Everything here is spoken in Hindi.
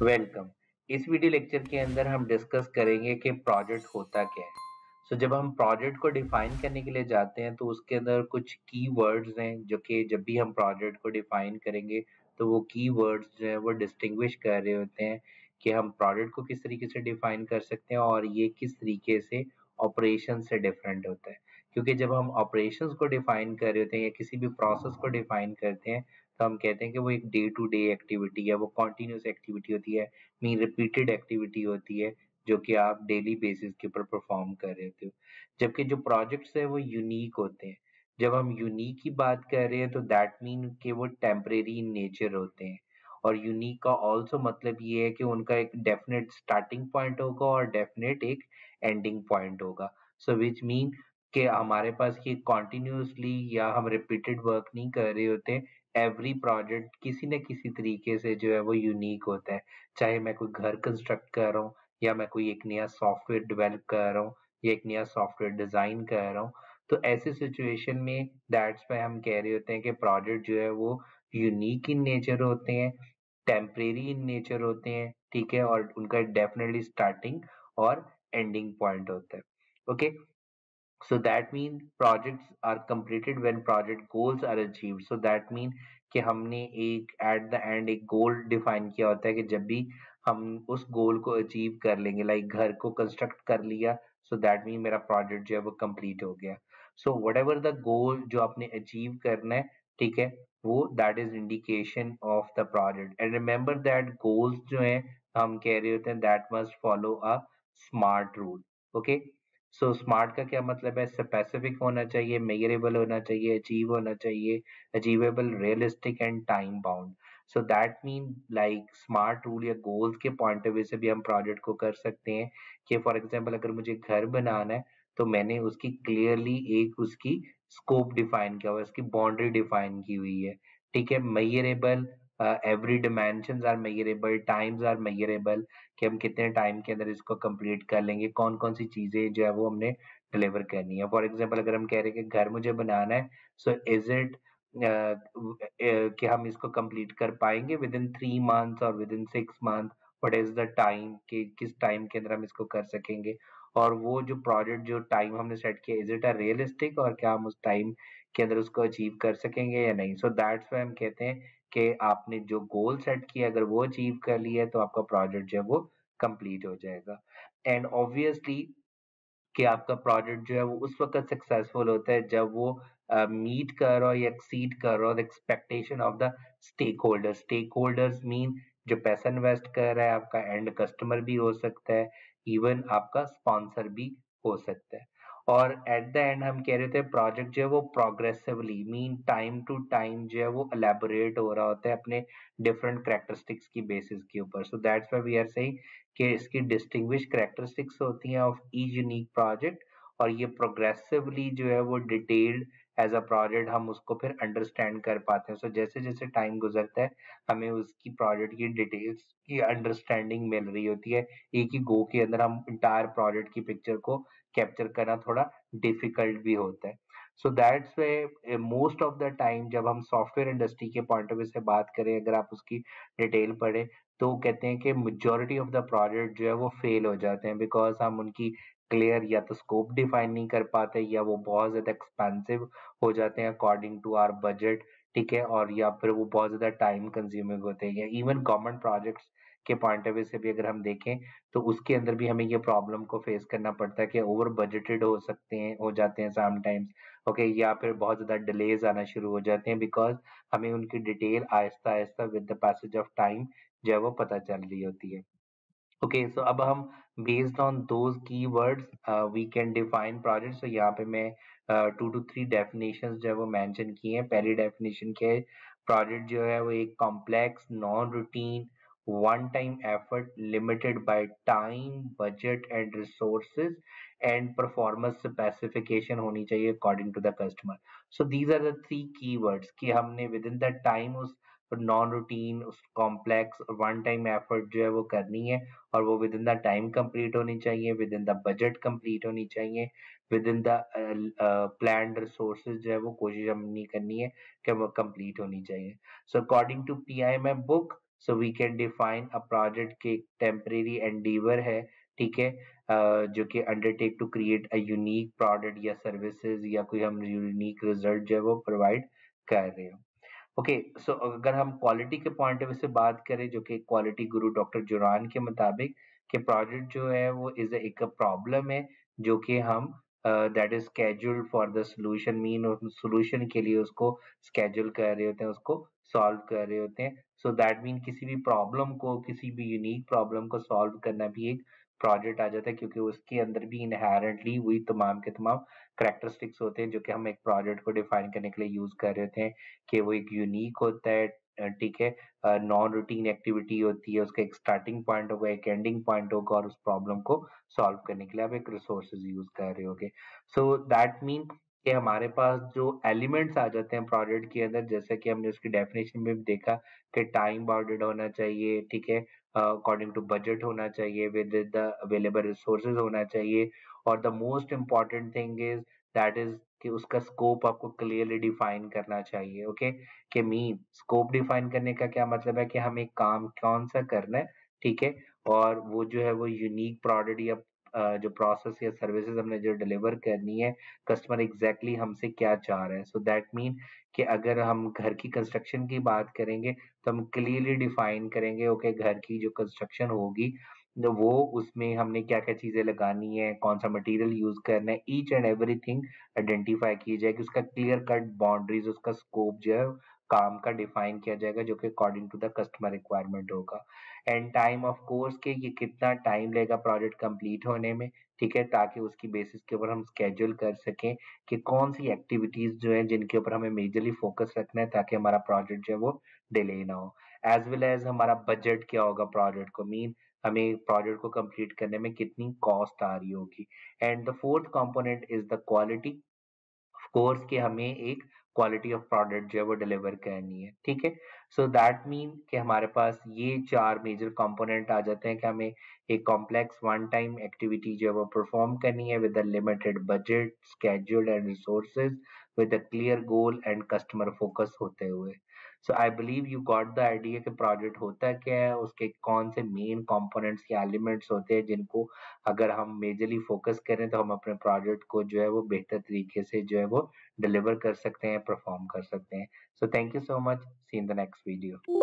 वेलकम इस वीडियो लेक्चर के अंदर हम डिस्कस करेंगे कि प्रोजेक्ट होता क्या है। सो so, जब हम प्रोजेक्ट को डिफाइन करने के लिए जाते हैं तो उसके अंदर कुछ की वर्ड्स हैं जो कि जब भी हम प्रोजेक्ट को डिफाइन करेंगे तो वो की वर्ड्स जो है वो डिस्टिंग्विश कर रहे होते हैं कि हम प्रोजेक्ट को किस तरीके से डिफाइन कर सकते हैं और ये किस तरीके से ऑपरेशन से डिफरेंट होता है। क्योंकि जब हम ऑपरेशंस को डिफाइन कर रहे होते हैं या किसी भी प्रोसेस को डिफाइन करते हैं तो हम कहते हैं कि वो एक डे टू डे एक्टिविटी है, वो कॉन्टीन्यूस एक्टिविटी होती है मीन रिपीटेड एक्टिविटी होती है, जो कि आप डेली बेसिस के ऊपर परफॉर्म कर रहे होते हो। जबकि जो प्रोजेक्ट्स है वो यूनिक होते हैं। जब हम यूनिक की बात कर रहे हैं तो दैट मीन कि वो टेम्परेरी इन नेचर होते हैं। और यूनिक का ऑल्सो मतलब ये है कि उनका एक डेफिनेट स्टार्टिंग पॉइंट होगा और डेफिनेट एक एंडिंग पॉइंट होगा। सो विच मीन कि हमारे पास ये कॉन्टिन्यूसली या हम रिपीटेड वर्क नहीं कर रहे होते एवरी प्रोजेक्ट किसी न किसी तरीके से जो है वो यूनिक होता है। चाहे मैं कोई घर कंस्ट्रक्ट कर रहा हूँ, या मैं कोई एक नया सॉफ्टवेयर डेवलप कर रहा हूँ, या एक नया सॉफ्टवेयर डिज़ाइन कर रहा हूँ तो ऐसे सिचुएशन में दैट्स पे हम कह रहे होते हैं कि प्रोजेक्ट जो है वो यूनिक इन नेचर होते हैं टेम्परेरी इन नेचर होते हैं, ठीक है? और उनका डेफिनेटली स्टार्टिंग और एंडिंग पॉइंट होता है। Okay okay? So that mean projects are completed when project goals are achieved. So that mean कि हमने एक एट द एंड एक गोल डिफाइन किया होता है कि जब भी हम उस गोल को अचीव कर लेंगे लाइक घर को कंस्ट्रक्ट कर लिया सो दैट मीन मेरा प्रोजेक्ट जो है वो कंप्लीट हो गया। So whatever the goal जो आपने अचीव करना है, ठीक है, वो that is indication of the project and remember that goals जो है, हम कह रहे होते हैं that must follow a smart rule okay so so, smart का क्या मतलब है? स्पेसिफिक होना चाहिए मेजरेबल होना चाहिए अचीव होना चाहिए achievable realistic and time bound so that mean like smart rule या गोल्स के पॉइंट ऑफ़ व्यू से भी हम प्रोजेक्ट को कर सकते हैं कि फॉर एग्ज़ाम्पल अगर मुझे घर बनाना है तो मैंने उसकी क्लियरली एक उसकी स्कोप डिफाइन किया हुआ है उसकी बाउंड्री डिफाइन की हुई है। ठीक है? Every dimension are measurable times are measurable कि हम कितने टाइम के अंदर इसको कंप्लीट कर लेंगे कौन कौन सी चीज़ें जो है वो हमने डिलीवर करनी है। फॉर एग्ज़ाम्पल अगर हम कह रहे हैं कि घर मुझे बनाना है सो इज़ इट कि हम इसको कंप्लीट कर पाएँगे विद इन थ्री मंथ्स और within six month what is the time कि, किस टाइम के अंदर हम इसको कर सकेंगे? और वो जो प्रोजेक्ट जो टाइम हमने सेट किया इज़ इट अ रियलिस्टिक और क्या हम उस टाइम के अंदर उसको अचीव कर सकेंगे या नहीं? सो दैट्स वाई हम कहते हैं कि आपने जो गोल सेट किया अगर वो अचीव कर लिया है तो आपका प्रोजेक्ट जो है वो कंप्लीट हो जाएगा। एंड ऑब्वियसली कि आपका प्रोजेक्ट जो है वो उस वक्त सक्सेसफुल होता है जब वो मीट uh, कर रहा हो या एक्सीड कर रहा हो expectation of the stakeholder stakeholders mean जो पैसा इन्वेस्ट कर रहा है आपका एंड कस्टमर भी हो सकता है इवन आपका स्पॉन्सर भी हो सकता है। और एट द एंड हम कह रहे थे प्रोजेक्ट जो है वो progressively mean time to time जो है वो एलेबोरेट हो रहा होता है अपने डिफरेंट करेक्टरिस्टिक्स की बेसिस के ऊपर। So that's why we are saying कि इसकी डिस्टिंग्विश करेक्टरिस्टिक्स होती हैं ऑफ़ ईच यूनिक प्रोजेक्ट और ये प्रोग्रेसिवली जो है वो डिटेल्ड एज अ प्रोजेक्ट हम उसको फिर अंडरस्टैंड कर पाते हैं। सो so, जैसे जैसे टाइम गुजरता है हमें उसकी प्रोजेक्ट की डिटेल्स की अंडरस्टैंडिंग मिल रही होती है। एक ही गो के अंदर हम इंटायर प्रोजेक्ट की पिक्चर को कैप्चर करना थोड़ा डिफ़िकल्ट भी होता है। So that's way most of the time जब हम सॉफ्टवेयर इंडस्ट्री के पॉइंट ऑफ़ व्यू से बात करें, अगर आप उसकी डिटेल पढ़े तो कहते हैं कि मेजोरिटी ऑफ़ द प्रोजेक्ट जो है वो फेल हो जाते हैं बिकॉज़ हम उनकी क्लियर या तो स्कोप डिफाइन नहीं कर पाते या वो बहुत ज़्यादा एक्सपेंसिव हो जाते हैं अकॉर्डिंग टू आर बजट ठीक है? और या फिर वो बहुत ज़्यादा टाइम कंज्यूमिंग होते हैं या इवन गवर्नमेंट प्रोजेक्ट्स के पॉइंट ऑफ़ व्यू से भी अगर हम देखें तो उसके अंदर भी हमें ये प्रॉब्लम को फेस करना पड़ता है कि ओवर बजटेड हो सकते हैं हो जाते हैं समटाइम्स ओके या फिर बहुत ज़्यादा डिलेज आना शुरू हो जाते हैं बिकॉज़ हमें उनकी डिटेल आहिस्ता आहिस्ता with the passage of time जो है वो पता चल रही होती है। ओके okay, सो so अब हम based on those keywords we can define project so यहाँ पे मैं टू टू थ्री डेफिनेशन जो है वो मैंशन किए हैं। पहली डेफिनेशन है? प्रोजेक्ट जो है वो एक complex non routine one time effort limited by time budget and resources and performance specification होनी चाहिए according to the customer so these are the three keywords कि हमने within that time routine complex one time effort जो है वो करनी है और वो within the time complete होनी चाहिए within the budget complete होनी चाहिए within the plan resources जो है वो कोशिश हमने करनी है कि वो कंप्लीट होनी चाहिए so according to P I M book so we can define a project के टेम्परेरी एंडीवर है ठीक है? uh, जो कि undertake to create a unique product या सर्विसेज़ या कोई हम यूनिक रिज़ल्ट जो है वो प्रोवाइड कर रहे हो। ओके सो अगर हम क्वालिटी के पॉइंट ऑफ़ व्यू से बात करें जो कि क्वालिटी गुरु डॉक्टर जुरान के मुताबिक कि प्रोजेक्ट जो है वो इज़ एक प्रॉब्लम है जो कि हम that is schedule for the solution mean solution के लिए उसको स्केड्यूल कर रहे होते हैं, उसको सॉल्व कर रहे होते हैं। सो दैट मीन किसी भी प्रॉब्लम को, किसी भी यूनिक प्रॉब्लम को सॉल्व करना भी एक प्रोजेक्ट आ जाता है, क्योंकि उसके अंदर भी इनहेरेंटली वही तमाम के तमाम करेक्टरिस्टिक्स होते हैं, जो कि हम एक प्रोजेक्ट को डिफाइन करने के लिए यूज़ कर रहे होते हैं कि वो एक यूनिक होता है ठीक है नॉन रूटीन एक्टिविटी होती है, उसका एक स्टार्टिंग पॉइंट होगा, एक एंडिंग पॉइंट होगा और उस प्रॉब्लम को सॉल्व करने के लिए आप एक रिसोर्सेज यूज़ कर रहे होगे। सो दैट मीन कि हमारे पास जो एलिमेंट्स आ जाते हैं प्रोजेक्ट के अंदर, जैसे कि हमने उसकी डेफिनेशन में देखा कि टाइम बाउंडेड होना चाहिए, ठीक है अकॉर्डिंग टू बजट होना चाहिए विद द अवेलेबल रिसोर्सेज होना चाहिए, और the most important thing is that is कि उसका स्कोप आपको क्लियरली डिफाइन करना चाहिए ओके कि मीन स्कोप डिफाइन करने का क्या मतलब है कि हम एक काम कौन सा करना है ठीक है? और वो जो है वो यूनिक प्रोडक्ट या जो प्रोसेस या सर्विसेज़ हमने जो डिलीवर करनी है कस्टमर एग्जैक्टली exactly हमसे क्या चाह रहे हैं? सो दैट मीन कि अगर हम घर की कंस्ट्रक्शन की बात करेंगे तो हम क्लियरली डिफाइन करेंगे ओके okay, घर की जो कंस्ट्रक्शन होगी वो उसमें हमने क्या क्या चीज़ें लगानी है कौन सा मटेरियल यूज़ करना है ईच एंड एवरीथिंग आइडेंटिफाई की जाएगी। उसका क्लियर कट बाउंड्रीज उसका स्कोप जो है, काम का डिफाइन किया जाएगा, जो कि according to the customer requirement होगा। एंड टाइम ऑफ़ कोर्स के ये कितना टाइम लेगा प्रोजेक्ट कंप्लीट होने में, ठीक है, ताकि उसकी बेसिस के ऊपर हम स्केड्यूल कर सकें कि कौन सी एक्टिविटीज़ जो है, जिनके ऊपर हमें मेजरली फोकस रखना है, ताकि हमारा प्रोजेक्ट जो है, वो डिले ना हो। एज वेल एज हमारा बजट क्या होगा प्रोजेक्ट को मीन हमें प्रोजेक्ट को कंप्लीट करने में कितनी कॉस्ट आ रही होगी? And the fourth component is the quality of course कि हमें एक क्वालिटी ऑफ़ प्रोडक्ट जो है वो डिलीवर करनी है, ठीक है? सो दैट मीन कि हमारे पास ये चार मेजर कंपोनेंट आ जाते हैं कि हमें एक कॉम्प्लेक्स वन टाइम एक्टिविटी जो है वो परफॉर्म करनी है with a limited budget scheduled and resources with a clear goal and customer focus होते हुए। So I believe you got the idea कि प्रोजेक्ट होता क्या है, उसके कौन से मेन कंपोनेंट्स या एलिमेंट्स होते हैं जिनको अगर हम मेजरली फोकस करें तो हम अपने प्रोजेक्ट को जो है वो बेहतर तरीके से जो है वो डिलीवर कर सकते हैं परफॉर्म कर सकते हैं। So thank you so much see in the next video